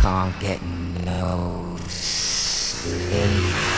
can't get no sleep.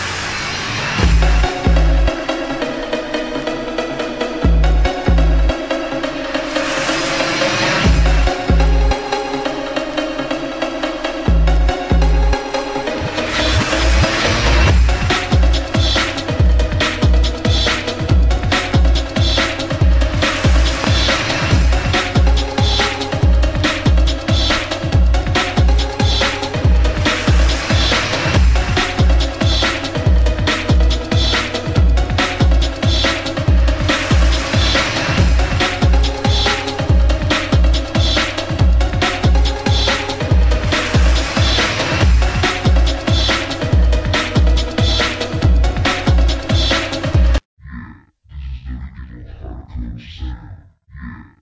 Define the